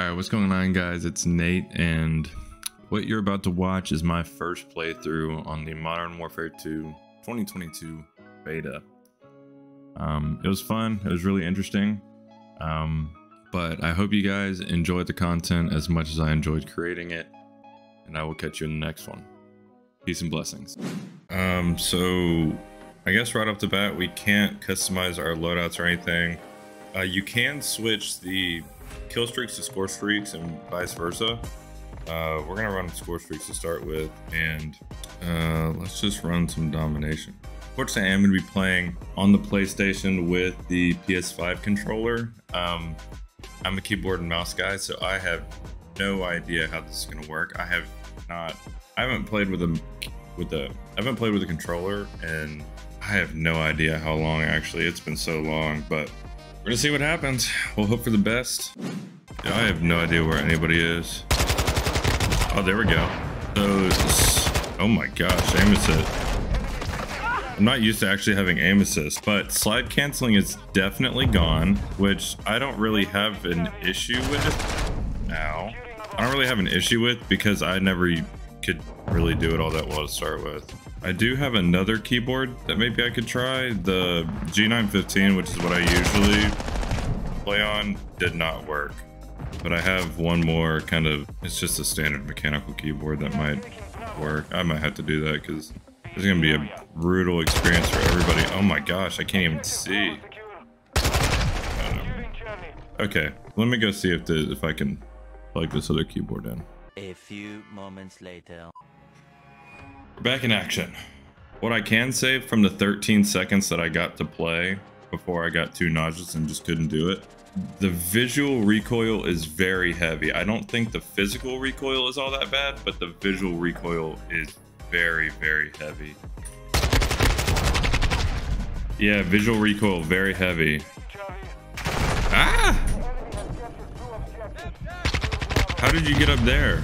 All right, what's going on, guys? It's Nate, and what you're about to watch is my first playthrough on the Modern Warfare 2 2022 beta. Um, it was fun. It was really interesting. Um, but I hope you guys enjoyed the content as much as I enjoyed creating it, and I will catch you in the next one. Peace and blessings. Um, so I guess right off the bat, we can't customize our loadouts or anything. Uh, you can switch the kill streaks to score streaks and vice versa. Uh, we're gonna run score streaks to start with, and uh, let's just run some domination. Fortunately, I'm gonna be playing on the PlayStation with the PS5 controller. Um, I'm a keyboard and mouse guy, so I have no idea how this is gonna work. I have not, I haven't played with a, with a, I haven't played with a controller, and I have no idea how long actually. It's been so long, but we're gonna see what happens. We'll hope for the best. Yeah, I have no idea where anybody is. Oh, there we go. Those. Oh my gosh, aim assist. I'm not used to actually having aim assist, but slide canceling is definitely gone, which I don't really have an issue with now. I don't really have an issue with because I never could really do it all that well to start with. I do have another keyboard that maybe I could try. The G915, which is what I usually play on, did not work. But I have one more kind of, it's just a standard mechanical keyboard that might work. I might have to do that because it's going to be a brutal experience for everybody. Oh my gosh, I can't even see. Okay, let me go see if the, if I can plug this other keyboard in. A few moments later. Back in action. What I can say from the 13 seconds that I got to play before I got too nauseous and just couldn't do it, the visual recoil is very heavy. I don't think the physical recoil is all that bad, but the visual recoil is very, very heavy. Yeah, visual recoil, very heavy. Ah! How did you get up there?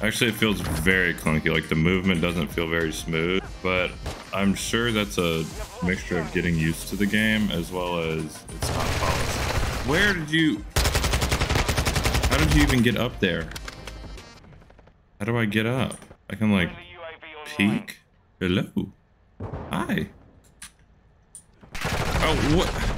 Actually, it feels very clunky. Like the movement doesn't feel very smooth, but I'm sure that's a mixture of getting used to the game as well as it's not polished. Where did you... How did you even get up there? How do I get up? I can like peek. Hello. Hi. Oh, what?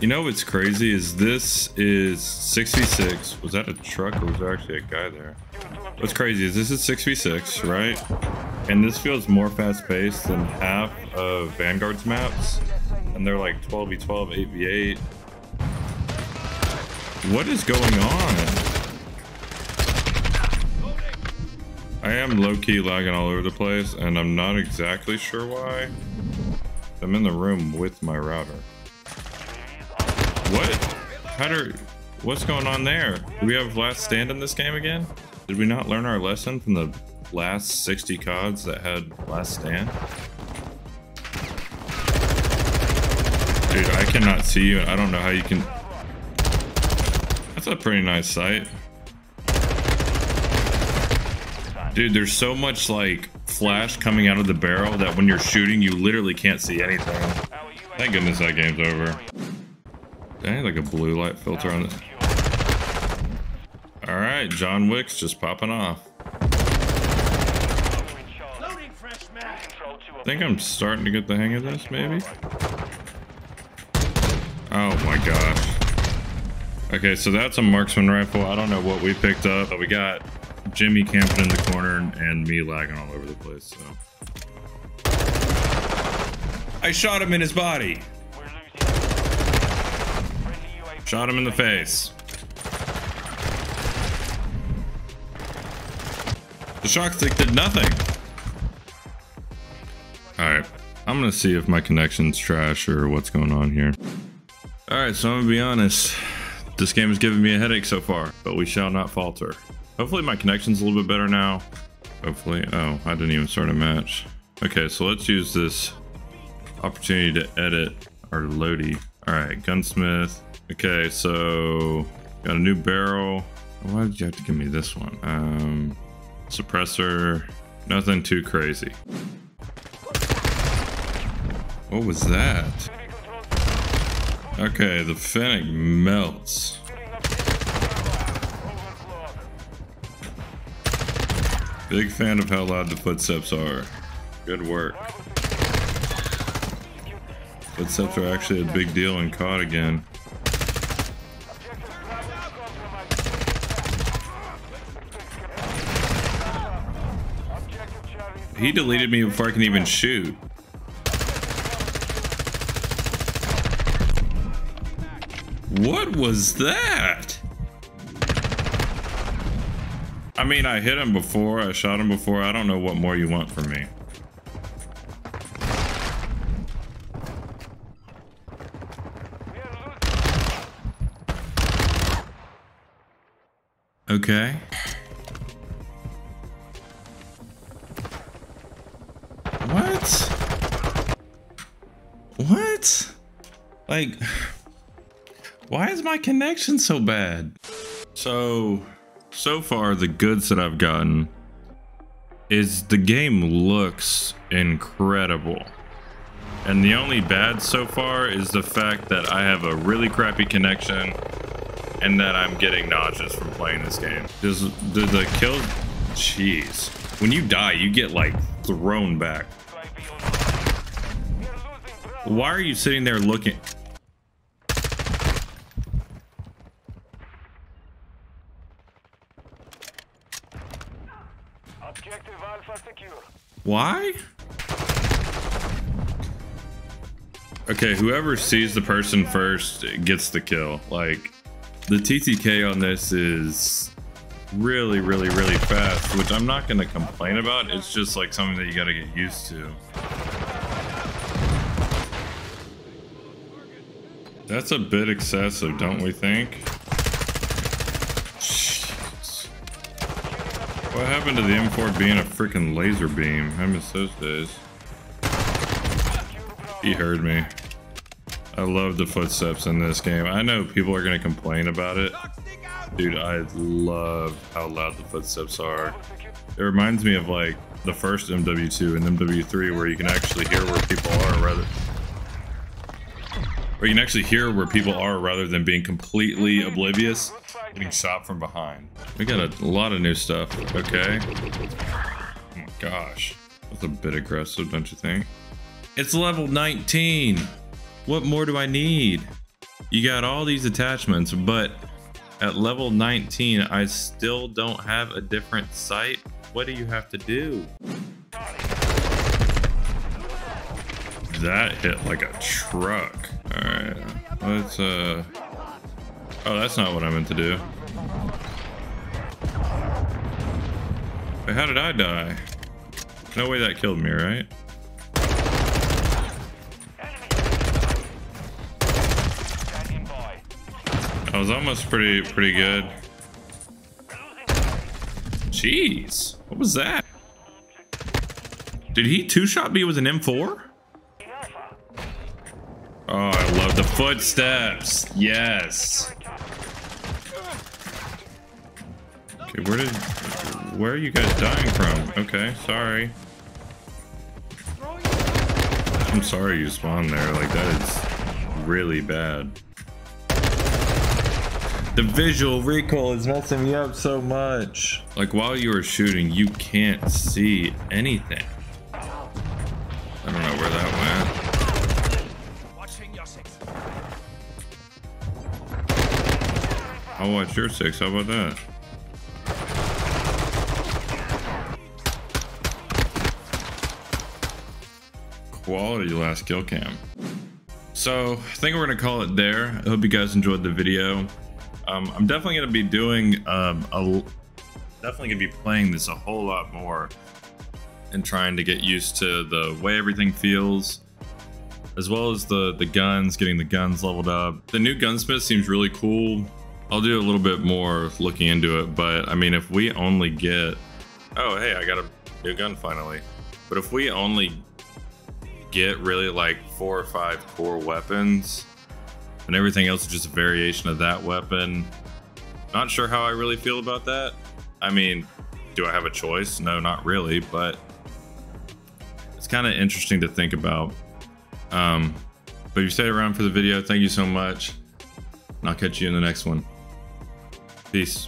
You know what's crazy is this is 6v6. Was that a truck or was there actually a guy there? What's crazy is this is 6v6, right? And this feels more fast paced than half of Vanguard's maps. And they're like 12v12, 8v8. What is going on? I am low-key lagging all over the place and I'm not exactly sure why. I'm in the room with my router. What? How do... What's going on there? Do we have last stand in this game again? Did we not learn our lesson from the last 60 CODs that had last stand? Dude, I cannot see you. I don't know how you can... That's a pretty nice sight. Dude, there's so much like flash coming out of the barrel that when you're shooting, you literally can't see anything. Thank goodness that game's over. Dang, like a blue light filter on this. All right, John Wick's just popping off. I think I'm starting to get the hang of this, maybe. Oh my gosh. Okay, so that's a marksman rifle. I don't know what we picked up, but we got Jimmy camping in the corner and me lagging all over the place, so. I shot him in his body. Shot him in the face. The shock stick did nothing. Alright. I'm gonna see if my connection's trash or what's going on here. Alright, so I'm gonna be honest. This game is giving me a headache so far, but we shall not falter. Hopefully my connection's a little bit better now. Hopefully. Oh, I didn't even start a match. Okay, so let's use this opportunity to edit our loady. Alright, gunsmith. Okay, so got a new barrel. Why did you have to give me this one? Um, suppressor, Nothing too crazy. What was that? Okay, the Fennec melts. Big fan of how loud the footsteps are. Good work. Footsteps are actually a big deal in COD again. He deleted me before I can even shoot. What was that? I mean, I hit him before, I shot him before. I don't know what more you want from me. Okay. What? Like, why is my connection so bad? So, so far the goods that I've gotten is the game looks incredible. And the only bad so far is the fact that I have a really crappy connection and that I'm getting nauseous from playing this game. Does the, the kill, jeez. When you die, you get like thrown back. Why are you sitting there looking? Objective Alpha secure. Why? Okay, whoever sees the person first gets the kill. Like, the TTK on this is really, really, really fast, which I'm not going to complain about. It's just like something that you got to get used to. That's a bit excessive, don't we think? What happened to the M4 being a freaking laser beam? I miss those days. He heard me. I love the footsteps in this game. I know people are going to complain about it. Dude, I love how loud the footsteps are. It reminds me of like the first MW2 and MW3 where you can actually hear where people are rather where you can actually hear where people are rather than being completely oblivious getting shot from behind. We got a, a lot of new stuff. Okay. Oh my gosh. That's a bit aggressive, don't you think? It's level 19. What more do I need? You got all these attachments, but at level 19, I still don't have a different sight. What do you have to do? That hit like a truck. All right, let's, uh, oh, that's not what I meant to do. Wait, how did I die? No way that killed me, right? I was almost pretty pretty good. Jeez, what was that? Did he two-shot me with an M4? Oh, I love the footsteps. Yes. Okay, where did where are you guys dying from? Okay, sorry. I'm sorry you spawned there. Like that is really bad. The visual recoil is messing me up so much. Like while you were shooting, you can't see anything. I'll watch your six. How about that? Quality last kill cam. So I think we're gonna call it there. I hope you guys enjoyed the video. Um, I'm definitely to be doing um, a, definitely to be playing this a whole lot more and trying to get used to the way everything feels, as well as the the guns, getting the guns leveled up. The new gunsmith seems really cool. I'll do a little bit more looking into it, but I mean, if we only get, oh hey, I got a new gun finally. But if we only get really like four or five core weapons and everything else is just a variation of that weapon. Not sure how I really feel about that. I mean, do I have a choice? No, not really, but it's kind of interesting to think about. Um, but you stay around for the video, thank you so much. And I'll catch you in the next one. Peace.